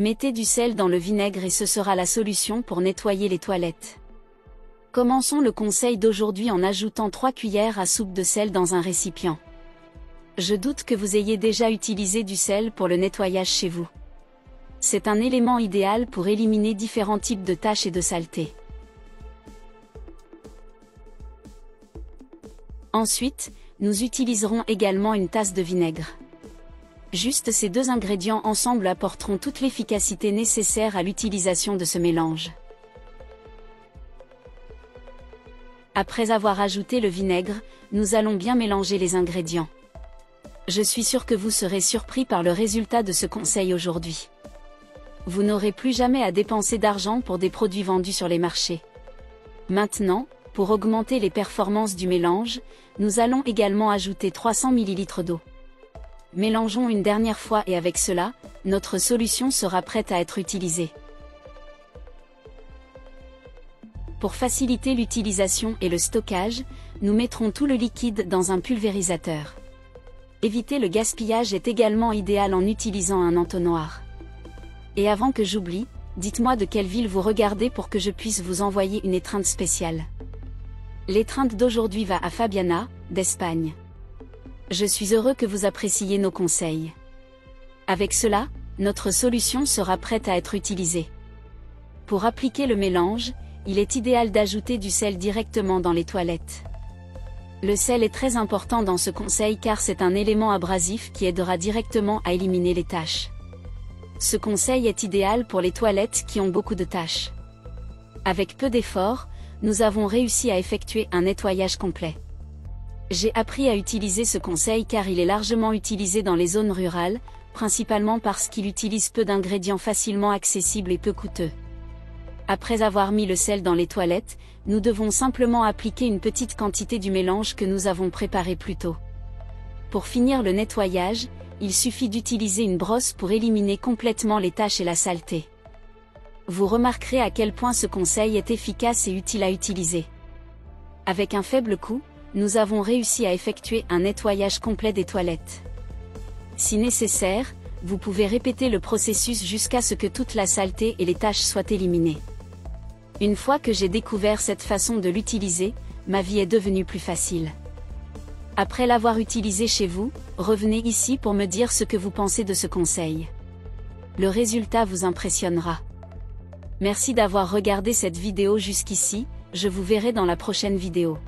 Mettez du sel dans le vinaigre et ce sera la solution pour nettoyer les toilettes. Commençons le conseil d'aujourd'hui en ajoutant 3 cuillères à soupe de sel dans un récipient. Je doute que vous ayez déjà utilisé du sel pour le nettoyage chez vous. C'est un élément idéal pour éliminer différents types de taches et de saletés. Ensuite, nous utiliserons également une tasse de vinaigre. Juste ces deux ingrédients ensemble apporteront toute l'efficacité nécessaire à l'utilisation de ce mélange. Après avoir ajouté le vinaigre, nous allons bien mélanger les ingrédients. Je suis sûr que vous serez surpris par le résultat de ce conseil aujourd'hui. Vous n'aurez plus jamais à dépenser d'argent pour des produits vendus sur les marchés. Maintenant, pour augmenter les performances du mélange, nous allons également ajouter 300 ml d'eau. Mélangeons une dernière fois et avec cela, notre solution sera prête à être utilisée. Pour faciliter l'utilisation et le stockage, nous mettrons tout le liquide dans un pulvérisateur. Éviter le gaspillage est également idéal en utilisant un entonnoir. Et avant que j'oublie, dites-moi de quelle ville vous regardez pour que je puisse vous envoyer une étreinte spéciale. L'étreinte d'aujourd'hui va à Fabiana, d'Espagne. Je suis heureux que vous appréciez nos conseils. Avec cela, notre solution sera prête à être utilisée. Pour appliquer le mélange, il est idéal d'ajouter du sel directement dans les toilettes. Le sel est très important dans ce conseil car c'est un élément abrasif qui aidera directement à éliminer les taches. Ce conseil est idéal pour les toilettes qui ont beaucoup de taches. Avec peu d'efforts, nous avons réussi à effectuer un nettoyage complet. J'ai appris à utiliser ce conseil car il est largement utilisé dans les zones rurales, principalement parce qu'il utilise peu d'ingrédients facilement accessibles et peu coûteux. Après avoir mis le sel dans les toilettes, nous devons simplement appliquer une petite quantité du mélange que nous avons préparé plus tôt. Pour finir le nettoyage, il suffit d'utiliser une brosse pour éliminer complètement les taches et la saleté. Vous remarquerez à quel point ce conseil est efficace et utile à utiliser. Avec un faible coût, nous avons réussi à effectuer un nettoyage complet des toilettes. Si nécessaire, vous pouvez répéter le processus jusqu'à ce que toute la saleté et les taches soient éliminées. Une fois que j'ai découvert cette façon de l'utiliser, ma vie est devenue plus facile. Après l'avoir utilisé chez vous, revenez ici pour me dire ce que vous pensez de ce conseil. Le résultat vous impressionnera. Merci d'avoir regardé cette vidéo jusqu'ici, je vous verrai dans la prochaine vidéo.